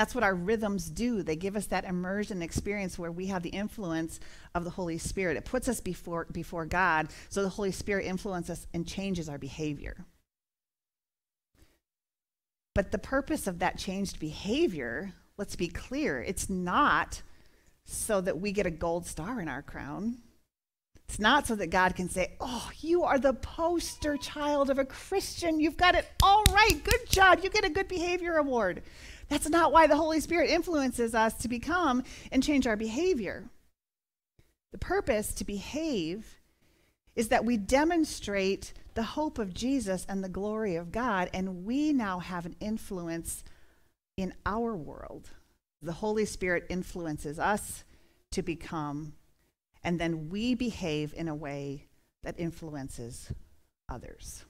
That's what our rhythms do. They give us that immersion experience where we have the influence of the Holy Spirit. It puts us before, before God, so the Holy Spirit influences us and changes our behavior. But the purpose of that changed behavior, let's be clear, it's not so that we get a gold star in our crown. It's not so that God can say, Oh, you are the poster child of a Christian. You've got it all right. Good job. You get a good behavior award. That's not why the Holy Spirit influences us to become and change our behavior. The purpose to behave is that we demonstrate the hope of Jesus and the glory of God, and we now have an influence in our world. The Holy Spirit influences us to become, and then we behave in a way that influences others.